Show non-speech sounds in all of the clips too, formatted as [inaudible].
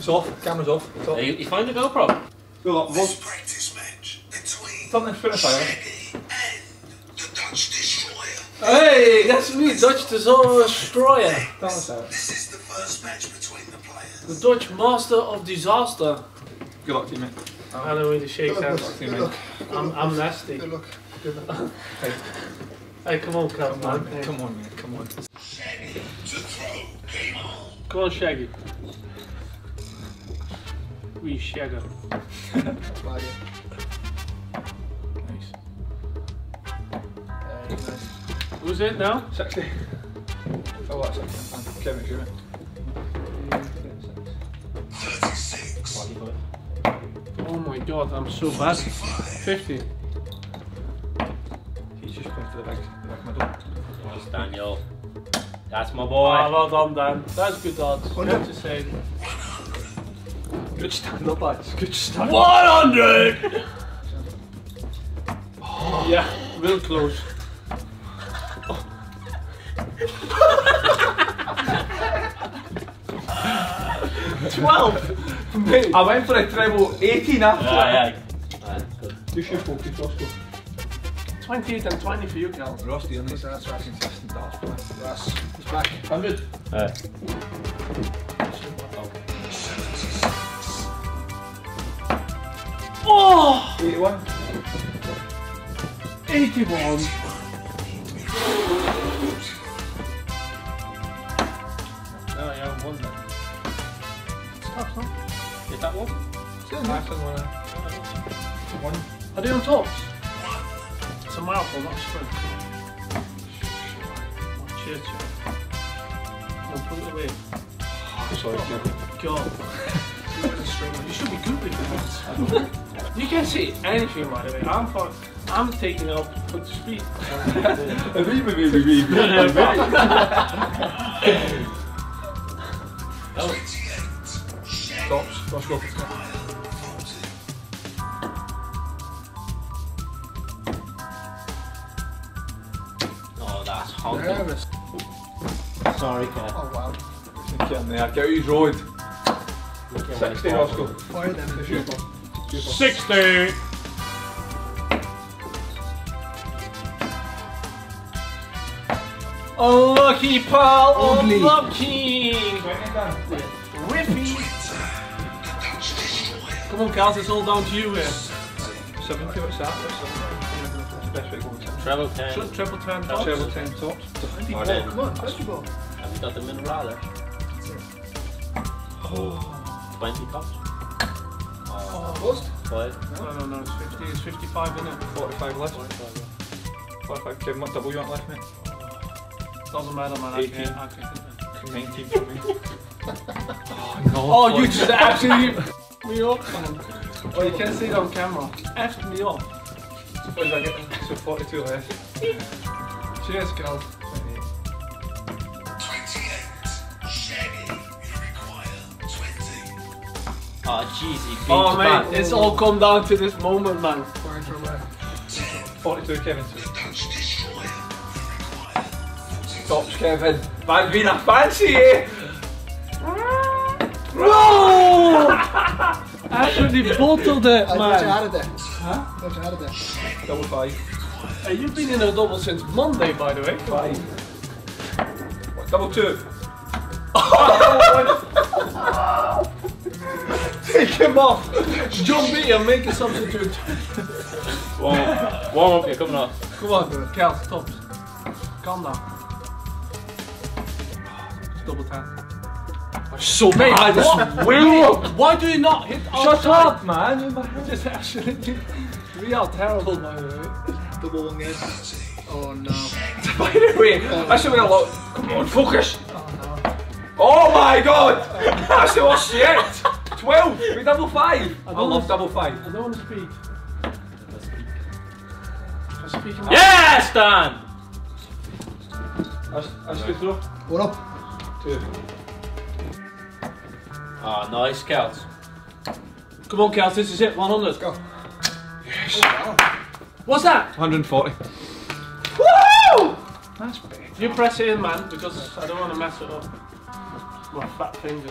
It's off. Camera's off. It's off. You, you find the GoPro? Go on, This one. practice match between Something spin a fire. Shaggy and the Dutch Destroyer. Hey, that's me, Dutch Destroyer. Tell. This is the first match between the players. The Dutch Master of Disaster. Good luck to you, mate. I don't really shake hands. Luck to you, Good mate. luck. I'm, I'm nasty. Good luck. Hey, Hey, come on, Cal, come man. on, Hey. Come on, mate. Come on. Shaggy to throw. Game on. Come on, Shaggy. We Shagger. Oh, that's my. Nice. Hey, nice. Who's it now? 60. Oh, what? 60. And Kevin, shoot it. 36. Oh my god, I'm so bad. 50. He's just going for the back, the back middle. Nice, Daniel. That's my boy. Ah, well done, Dan. That's good odds. I have to say. Good stand up, lads. Good stand 100! Yeah, real close. Twelve. Mate. I went for a treble 18 after Yeah, that. yeah. Alright, good. You should focus, Roscoe. 28 and 20 for you, Cal. Rusty, on this. That's right. Consistent darts player. Russ, he's back. 100. Alright. 81. 81. Oh, yeah, one then. Stop, stop. Is that one? Nice and uh, one. One. Are they on tops? It's a marathon, not a sprint. Oh. No, put it away. Sorry, oh, [laughs] Kevin. God. You should be good with that. You can say anything, by the way. I'm fine. I'm taking it up to speed. Tops. Roscoe. Oh, that's honking. Nervous. Sorry, Ken. Oh wow. Get in there. Get out his road. 60, Roscoe. Fire them. The shoot one. 60! Unlucky, pal! Ugly. Unlucky! 20. Whippy! Come on, Kals, it's all down to you here. 70, what's that? That's the best way to go with 10. Treble 10. Should triple ten tops? Treble 10 tops. Then. Come on, basketball. Have you got the mineral? Oh. 20 cups? Bust. Five? No, no, no, it's 50, it's 55 in it. 45 left. 45, yeah. 45, Kevin, what double you want left, mate? Doesn't matter, man. I 18. can, I can. 19 for me. [laughs] Oh, you just absolutely [laughs] me up. Oh, you can't see it on camera. Effed me up. What did I get? So 42 left. Cheers, Cal. Oh, jeez, he beat Oh, you mate, back. it's all come down to this moment, man. Fire from uh, 42, Kevin. Stop, Dutch Destroyer, you require 40. Tops, Kevin. Van Vina, fancy, eh? No! [laughs] Actually bottled it, I thought you man. had it there. Huh? I thought you had it there. Double five. Hey, you've been in a double since Monday, by the way. Five. What, double two? [laughs] [laughs] Take him off. Jump in and make a substitute. Warm up. Warm up, you're coming off. Come on, Cal, stop. Calm down. It's double tap. So Mate, bad. what? Will. Why do you not hit Shut outside? up, man. You're [laughs] Just actually, we are terrible, by the way. Double one again. Oh no. [laughs] By the way, I should have a lot. Come on, focus. Oh no. Oh my god! [laughs] That's the worst shit! 12! We double five! I, don't love double five. I don't want to speak. I'm speaking now. Yes, Dan! That's, that's good throw. One up. Two. Oh, nice, Kels. Come on, Cal, this is it. 100. Go. Yes. Oh, What's that? 140. Woo! That's big. You press it in, man, because I don't want to mess it up. My fat fingers.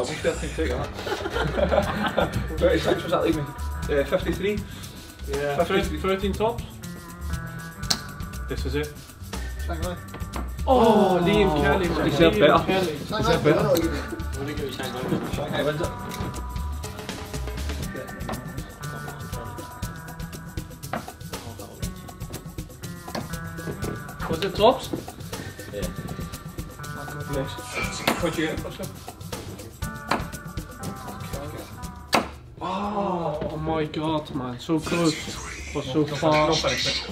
180 Double 13 tops. Double 13, take that. 36 was that leave me? Uh, 53. Yeah. 53. 13 tops. This is it. Shanghai. Oh, Liam Kelly. man. Is that better? Kelly. Shanghai. that better? What you do give Shanghai? Shanghai wins it. Was it tops? Yeah. Yes. What'd you get first one? Oh my god, man. So close. But so far. No finish.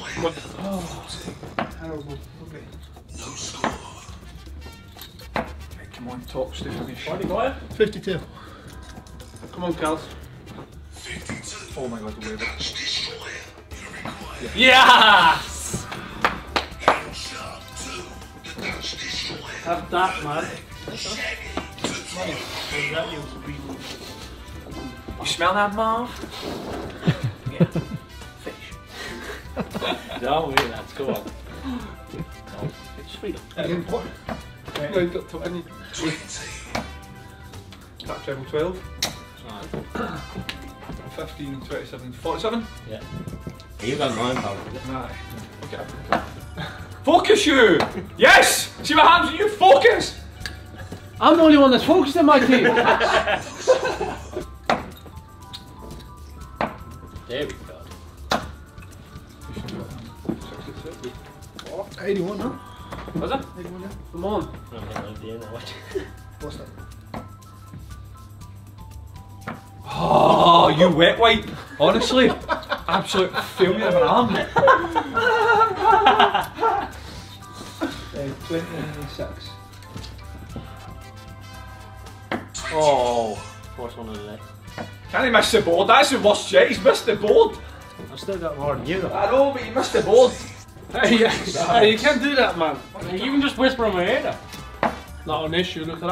Terrible. Okay. Right, come on, top, to finish. What do you got? 52. Come on, Kels. Oh my god, the waiver. Yes! Have that, man. You smell that, Marv? [laughs] yeah. Fish. No, wait, that's go on. It's sweet. Again, um, what? No, you got to any. Tap treble 12. 15, 27, 47. Yeah. You got mine, pal. Aye. Okay. Focus you! Yes! See my hands, you focus! I'm the only one that's focused in my team. [laughs] There we go. 81, no? Was that? 81, yeah. Come on. I have no idea now what. What's that? Oh, you wet wipe. Honestly, absolute failure of an arm. uh, 26. Oh, First one of the day. Can he miss the board? That's the worst yet. He's missed the board. I've still got more than you though. I know, but he missed the board. Hey, hey, you can't do that, man. You can just whisper in my ear. Not an issue. Look at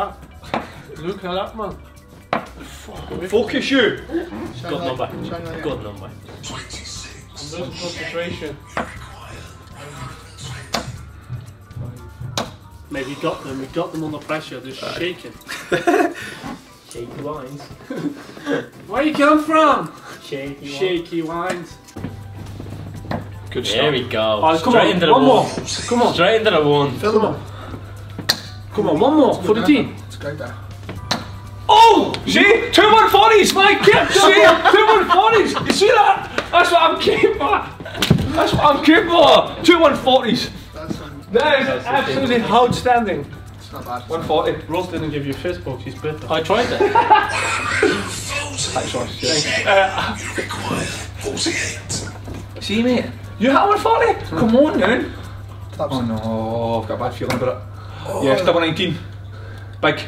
that. Look at that, man. Focus you. Good number. Shanghai, yeah. Good number. I'm losing concentration. Maybe got them. We got them under pressure. They're shaking. [laughs] Shaky wines. [laughs] Where you come from? Shaky wines. Shaky wines. Good There we go. Oh, come Straight on, into the one one. more. Come on, Straight into the one. Fill them up. come on, one more for the team. It's great there. Oh! See? Two 140s! My kid! See? Two 140s! You see that? That's what I'm keeping for! That's what I'm keeping for! Two 140s! That's um, That is absolutely outstanding. It's not bad. 140. Ross didn't give you a fist bump. He's bitter. I tried it. Thanks, Ross. Uh, see, mate? You had 140? Come on, then. Taps. Oh no, I've got a bad feeling about it. Oh. Yeah, it's double 19. Big.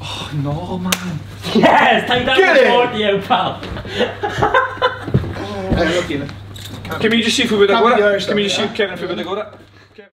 Oh no, man. Yes, take that Get one it. for pal. [laughs] Hey, look, Ian. Can we just see if we would have Can't got be it? Can we just see yeah. Kevin if we would have got it?